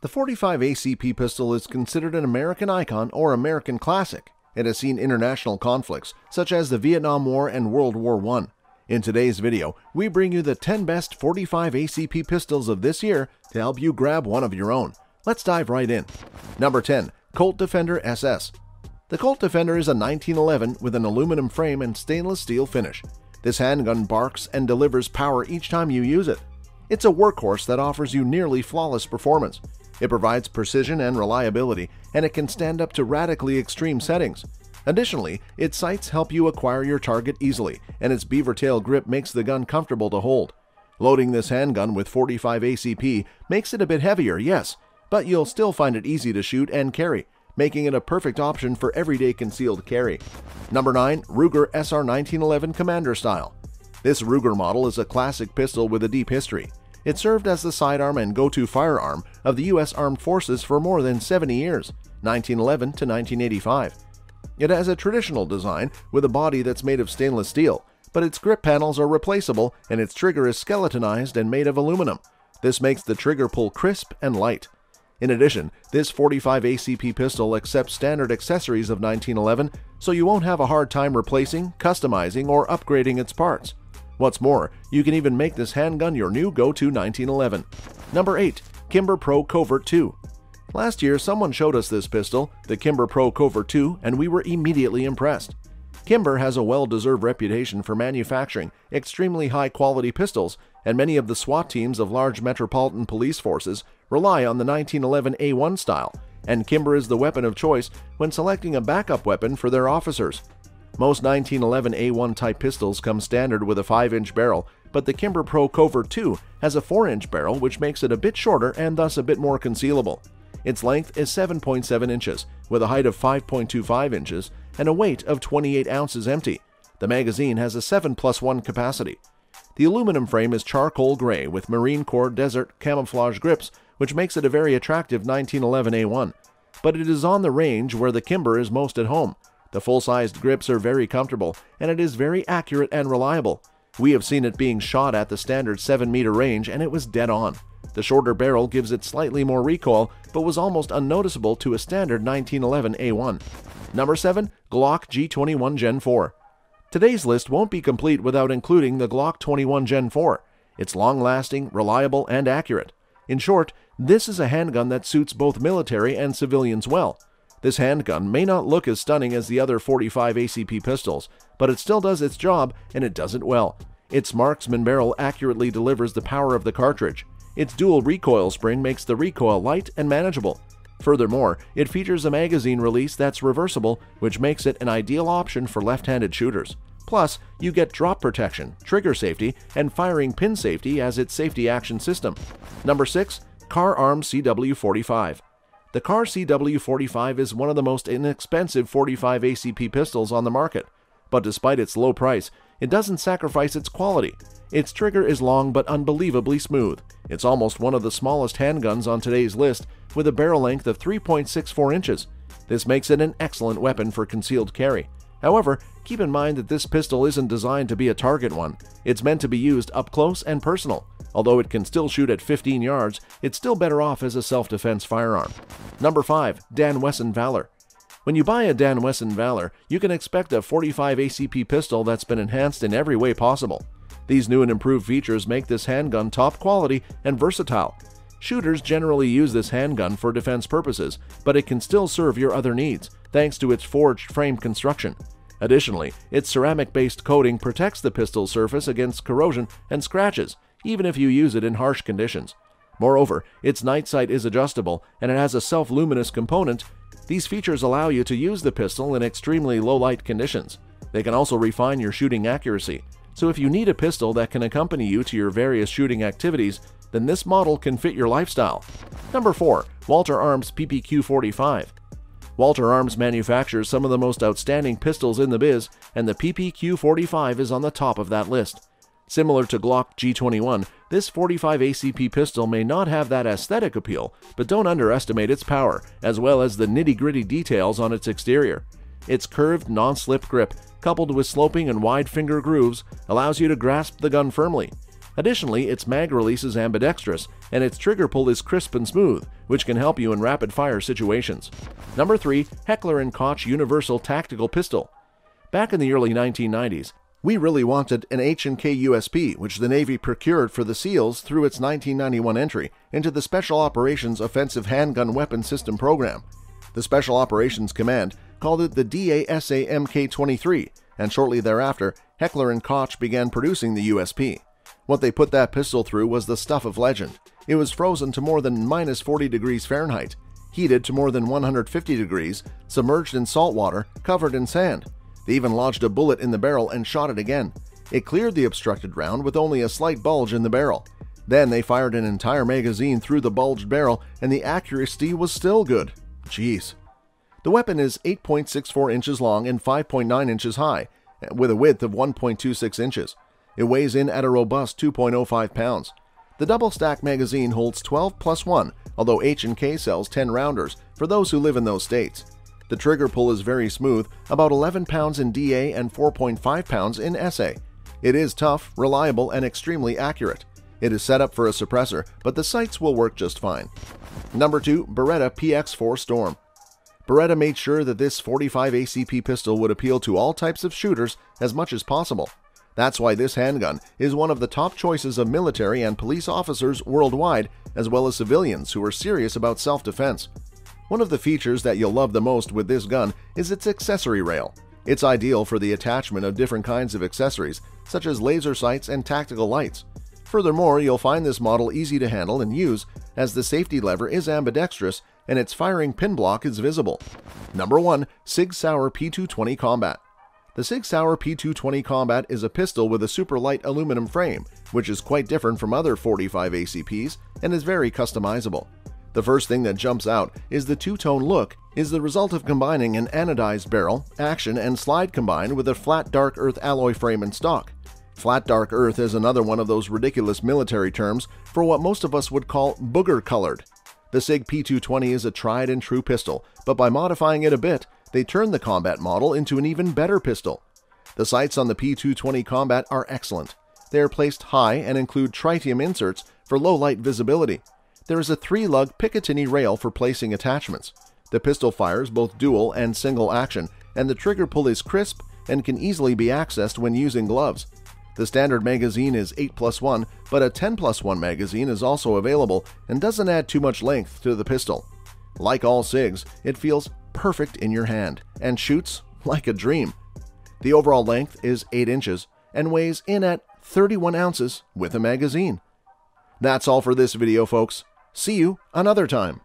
The 45 ACP pistol is considered an American icon or American classic. It has seen international conflicts, such as the Vietnam War and World War I. In today's video, we bring you the 10 best 45 ACP pistols of this year to help you grab one of your own. Let's dive right in. Number 10. Colt Defender SS. The Colt Defender is a 1911 with an aluminum frame and stainless steel finish. This handgun barks and delivers power each time you use it. It's a workhorse that offers you nearly flawless performance. It provides precision and reliability, and it can stand up to radically extreme settings. Additionally, its sights help you acquire your target easily, and its beaver tail grip makes the gun comfortable to hold. Loading this handgun with 45 ACP makes it a bit heavier, yes, but you'll still find it easy to shoot and carry, making it a perfect option for everyday concealed carry. Number 9. Ruger SR 1911 Commander Style This Ruger model is a classic pistol with a deep history. It served as the sidearm and go-to firearm of the U.S. Armed Forces for more than 70 years, 1911 to 1985. It has a traditional design with a body that's made of stainless steel, but its grip panels are replaceable and its trigger is skeletonized and made of aluminum. This makes the trigger pull crisp and light. In addition, this 45 ACP pistol accepts standard accessories of 1911, so you won't have a hard time replacing, customizing, or upgrading its parts. What's more, you can even make this handgun your new go-to 1911. Number 8. Kimber Pro Covert 2 Last year, someone showed us this pistol, the Kimber Pro Covert 2, and we were immediately impressed. Kimber has a well-deserved reputation for manufacturing extremely high-quality pistols, and many of the SWAT teams of large metropolitan police forces rely on the 1911 A1 style, and Kimber is the weapon of choice when selecting a backup weapon for their officers. Most 1911 A1 type pistols come standard with a 5-inch barrel, but the Kimber Pro Covert 2 has a 4-inch barrel which makes it a bit shorter and thus a bit more concealable. Its length is 7.7 inches, with a height of 5.25 inches and a weight of 28 ounces empty. The magazine has a 7 plus 1 capacity. The aluminum frame is charcoal gray with Marine Corps Desert camouflage grips, which makes it a very attractive 1911 A1. But it is on the range where the Kimber is most at home, the full-sized grips are very comfortable, and it is very accurate and reliable. We have seen it being shot at the standard 7-meter range, and it was dead on. The shorter barrel gives it slightly more recoil, but was almost unnoticeable to a standard 1911 A1. Number 7. Glock G21 Gen 4 Today's list won't be complete without including the Glock 21 Gen 4. It's long-lasting, reliable, and accurate. In short, this is a handgun that suits both military and civilians well. This handgun may not look as stunning as the other 45 ACP pistols, but it still does its job and it does it well. Its marksman barrel accurately delivers the power of the cartridge. Its dual recoil spring makes the recoil light and manageable. Furthermore, it features a magazine release that's reversible, which makes it an ideal option for left-handed shooters. Plus, you get drop protection, trigger safety, and firing pin safety as its safety action system. Number 6. Kahr Arms CW45 the Kahr CW45 is one of the most inexpensive 45 ACP pistols on the market, but despite its low price, it doesn't sacrifice its quality. Its trigger is long but unbelievably smooth. It's almost one of the smallest handguns on today's list, with a barrel length of 3.64 inches. This makes it an excellent weapon for concealed carry. However, keep in mind that this pistol isn't designed to be a target one. It's meant to be used up close and personal. Although it can still shoot at 15 yards, it's still better off as a self-defense firearm. Number 5. Dan Wesson Valor When you buy a Dan Wesson Valor, you can expect a 45 ACP pistol that's been enhanced in every way possible. These new and improved features make this handgun top quality and versatile. Shooters generally use this handgun for defense purposes, but it can still serve your other needs, thanks to its forged frame construction. Additionally, its ceramic-based coating protects the pistol surface against corrosion and scratches, even if you use it in harsh conditions. Moreover, its night sight is adjustable and it has a self-luminous component. These features allow you to use the pistol in extremely low light conditions. They can also refine your shooting accuracy. So if you need a pistol that can accompany you to your various shooting activities, then this model can fit your lifestyle. Number 4. Walther Arms PPQ-45 Walther Arms manufactures some of the most outstanding pistols in the biz, and the PPQ-45 is on the top of that list. Similar to Glock G21, this 45 ACP pistol may not have that aesthetic appeal, but don't underestimate its power, as well as the nitty-gritty details on its exterior. Its curved, non-slip grip, coupled with sloping and wide finger grooves, allows you to grasp the gun firmly. Additionally, its mag release is ambidextrous, and its trigger pull is crisp and smooth, which can help you in rapid-fire situations. Number 3. Heckler & Koch Universal Tactical Pistol Back in the early 1990s, we really wanted an H&K USP, which the Navy procured for the SEALs through its 1991 entry into the Special Operations Offensive Handgun Weapon System program. The Special Operations Command called it the DASA MK23, and shortly thereafter, Heckler & Koch began producing the USP. What they put that pistol through was the stuff of legend. It was frozen to more than minus 40 degrees Fahrenheit, heated to more than 150 degrees, submerged in salt water, covered in sand. They even lodged a bullet in the barrel and shot it again. It cleared the obstructed round with only a slight bulge in the barrel. Then they fired an entire magazine through the bulged barrel, and the accuracy was still good. Jeez. The weapon is 8.64 inches long and 5.9 inches high, with a width of 1.26 inches. It weighs in at a robust 2.05 pounds. The double stack magazine holds 12 plus 1, although H&K sells 10 rounders for those who live in those states. The trigger pull is very smooth, about 11 pounds in DA and 4.5 pounds in SA. It is tough, reliable, and extremely accurate. It is set up for a suppressor, but the sights will work just fine. Number 2. Beretta PX4 Storm Beretta made sure that this 45 ACP pistol would appeal to all types of shooters as much as possible. That's why this handgun is one of the top choices of military and police officers worldwide, as well as civilians who are serious about self-defense. One of the features that you'll love the most with this gun is its accessory rail. It's ideal for the attachment of different kinds of accessories, such as laser sights and tactical lights. Furthermore, you'll find this model easy to handle and use, as the safety lever is ambidextrous and its firing pin block is visible. Number 1. Sig Sauer P220 Combat The Sig Sauer P220 Combat is a pistol with a super light aluminum frame, which is quite different from other 45 ACPs and is very customizable. The first thing that jumps out is the two-tone look is the result of combining an anodized barrel, action, and slide combined with a flat dark earth alloy frame and stock. Flat dark earth is another one of those ridiculous military terms for what most of us would call booger colored. The SIG P220 is a tried and true pistol, but by modifying it a bit, they turned the combat model into an even better pistol. The sights on the P220 Combat are excellent. They are placed high and include tritium inserts for low light visibility there is a three-lug Picatinny rail for placing attachments. The pistol fires both dual and single action, and the trigger pull is crisp and can easily be accessed when using gloves. The standard magazine is 8 plus 1, but a 10 plus 1 magazine is also available and doesn't add too much length to the pistol. Like all SIGs, it feels perfect in your hand and shoots like a dream. The overall length is 8 inches and weighs in at 31 ounces with a magazine. That's all for this video, folks. See you another time.